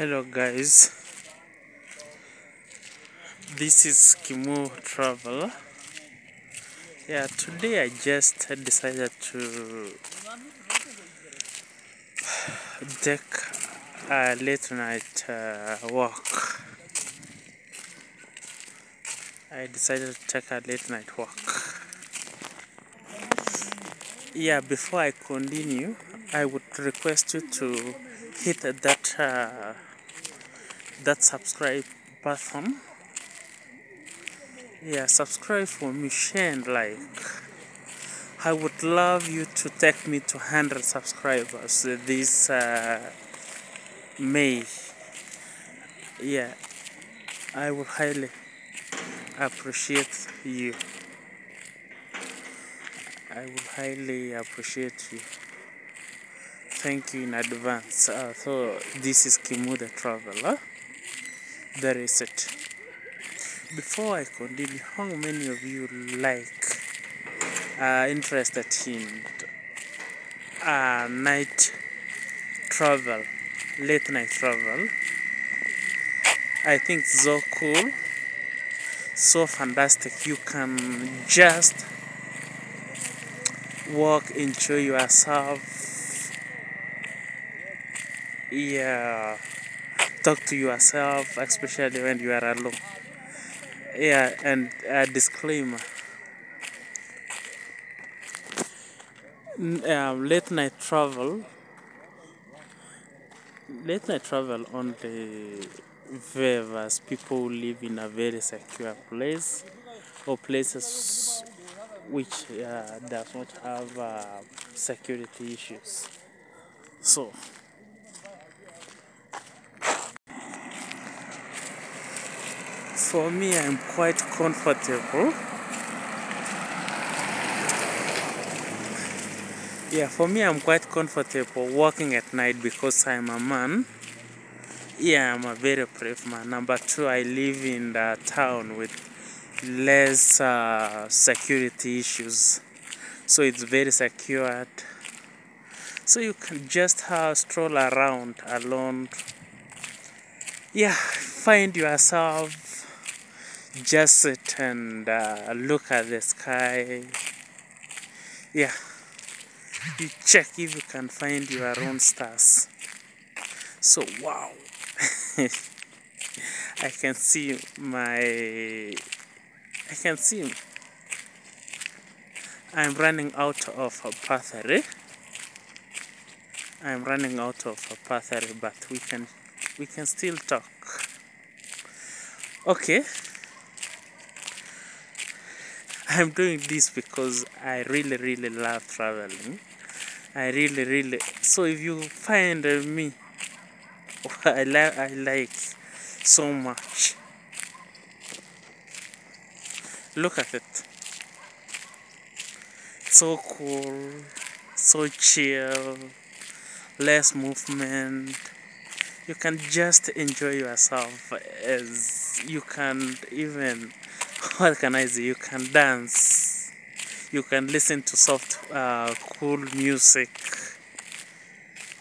Hello guys, this is Kimu Travel. Yeah, today I just decided to take a late night uh, walk. I decided to take a late night walk. Yeah, before I continue, I would request you to hit that uh, that subscribe button. Yeah, subscribe for me, share and like. I would love you to take me to 100 subscribers this uh, May. Yeah, I would highly appreciate you. I would highly appreciate you. Thank you in advance. Uh, so this is Kimu the Traveler. There is it. Before I continue, how many of you like are interested in uh, night travel, late night travel? I think it's so cool, so fantastic. You can just walk, enjoy yourself, yeah talk to yourself especially when you are alone. Yeah and a disclaimer. Um, late night travel late night travel only favors people who live in a very secure place or places which uh, does not have uh, security issues. So for me i'm quite comfortable. Yeah for me i'm quite comfortable walking at night because i'm a man. Yeah i'm a very brave man. Number two i live in the town with less uh, security issues. So it's very secured. So you can just uh, stroll around alone. Yeah find yourself just sit and uh, look at the sky. Yeah. You check if you can find your own stars. So wow. I can see my i can see. I'm running out of a battery. I'm running out of a battery but we can we can still talk. Okay I'm doing this because I really, really love traveling. I really, really. So if you find me, I like, I like so much. Look at it. So cool, so chill, less movement. You can just enjoy yourself as you can even what can I say? You can dance. You can listen to soft, uh, cool music.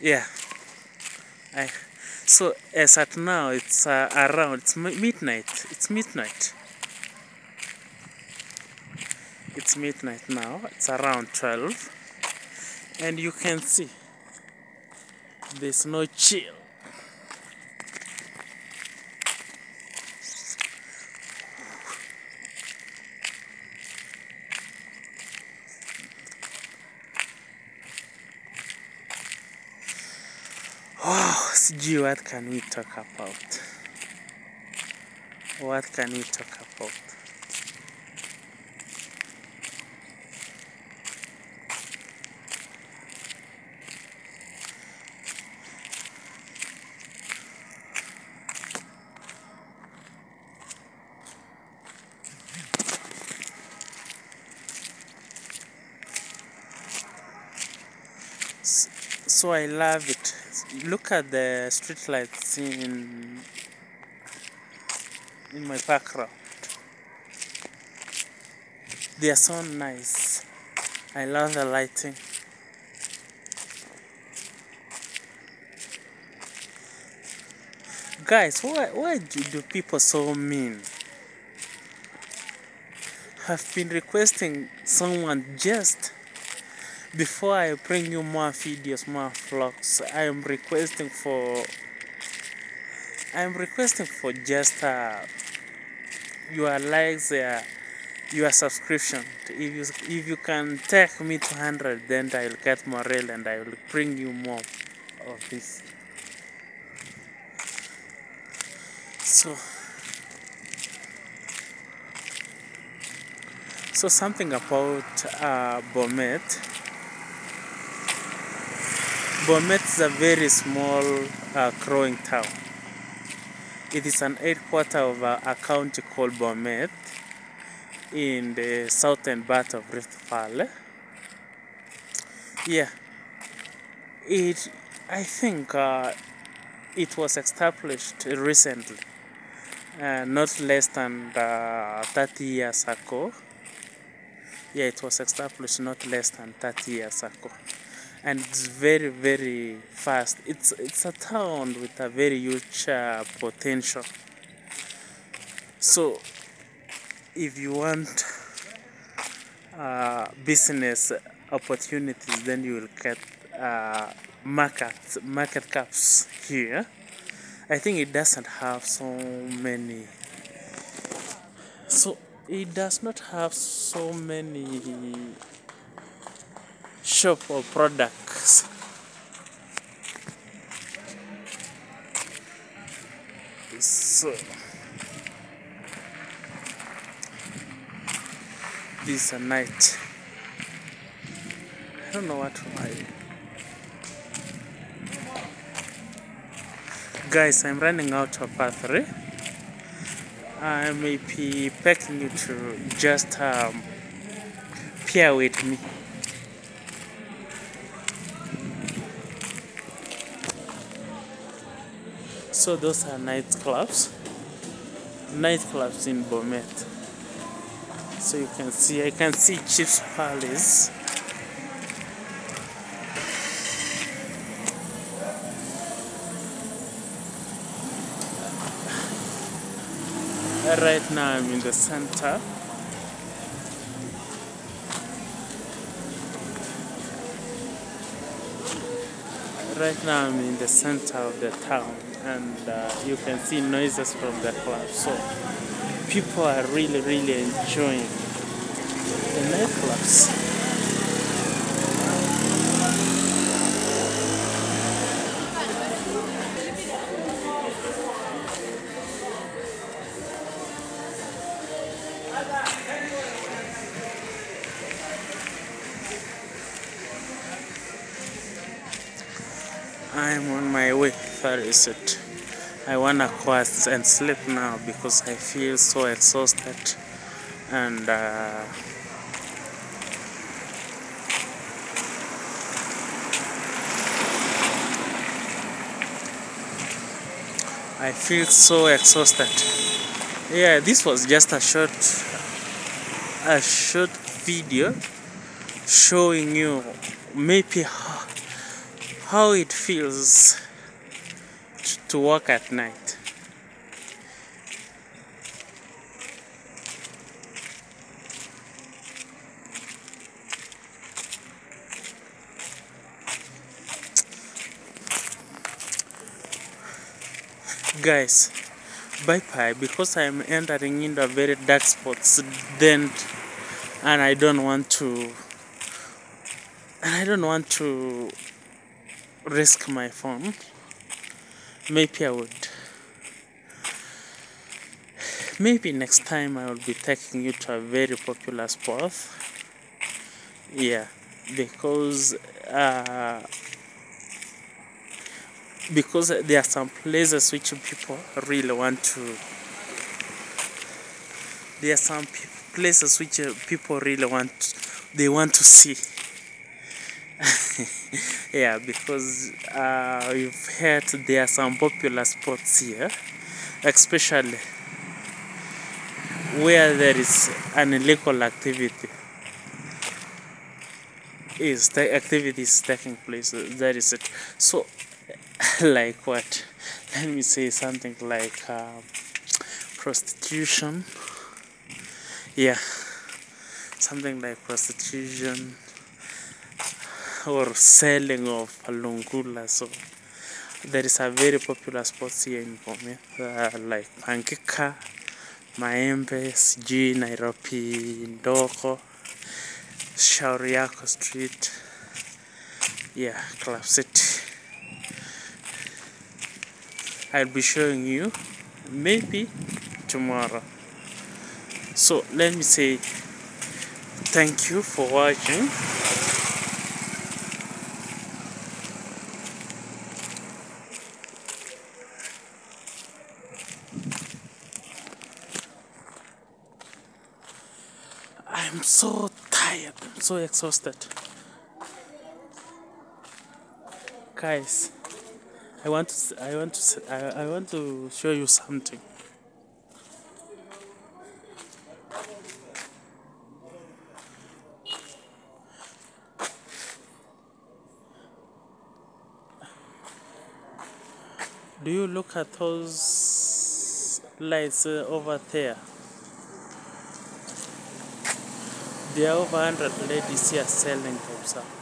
Yeah. I, so as at now, it's uh, around. It's midnight. It's midnight. It's midnight now. It's around twelve, and you can see there's no chill. Oh, sijui what can we talk about? What can we talk about? So I love it. Look at the street lights in in my background. They are so nice. I love the lighting. guys why why do, do people so mean have been requesting someone just before I bring you more videos, more vlogs, I am requesting for I am requesting for just uh, your likes, uh, your subscription. If you if you can take me to hundred, then I will get more real and I will bring you more of this. So. So something about uh, Bomet. Bomet is a very small uh, growing town. It is an headquarter of a, a county called Bomet in the southern part of Rift Valley. Yeah, it. I think uh, it was established recently, uh, not less than uh, 30 years ago yeah it was established not less than 30 years ago and it's very very fast. It's it's a town with a very huge uh, potential. So if you want uh, business opportunities then you will get uh, market market caps here. I think it doesn't have so many. So it does not have so many shop or products. So this is a night. I don't know what why guys I'm running out of battery. I may be begging you to just um, peer with me. So those are nightclubs, nightclubs in Bomet. So you can see, I can see Chiefs Palace. right now I'm in the center right now I'm in the center of the town and uh, you can see noises from the club. So people are really really enjoying the nightclubs I'm on my way. Where is it? I wanna quest and sleep now because I feel so exhausted and uh, I feel so exhausted. Yeah, this was just a short a short video showing you maybe how, it feels to walk at night. Guys, bye bye because I'm entering into a very dark spots then and I don't want to and I don't want to risk my phone. Maybe I would. Maybe next time I will be taking you to a very popular spot. Yeah, because uh, because there are some places which people really want to. There are some places which people really want. They want to see. yeah, because uh, we've heard there are some popular spots here, especially where there is an illegal activity is the activity is taking place. That is it. So, like what? let me say something like um, prostitution yeah something like prostitution or selling of lungula so there is a very popular sports here in Bomet uh, like Pangika, Maembe, sijui Nairobi Ndoko, Shauri Yako Street, yeah, Club City. I'll be showing you maybe tomorrow. So let me say thank you for watching. I'm so tired. I'm so exhausted. Guys, I want to I want to I, I want to show you something. Do you look at those lights uh, over there? There are over 100 ladies here selling themselves.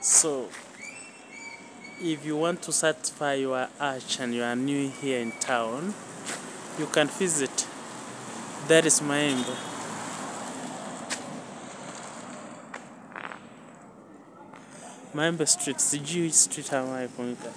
So, if you want to satisfy your arch and you are new here in town, you can visit. That is my aim. Maembe Street, sijui street ama ikumika.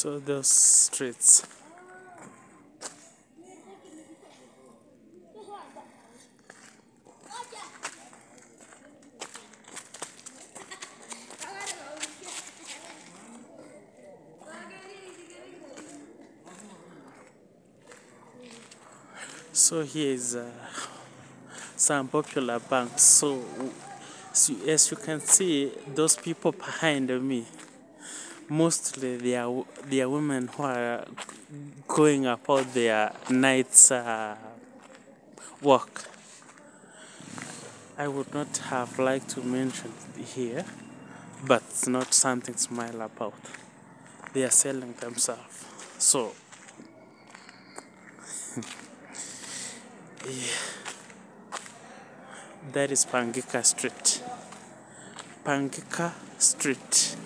So those streets. So here is uh, some popular banks. So as you can see, those people behind me, mostly they are they are women who are going about their night's uh, work. I would not have liked to mention here, but it's not something to smile about. They are selling themselves. So, yeah. that is Pangika Street. Pangika Street.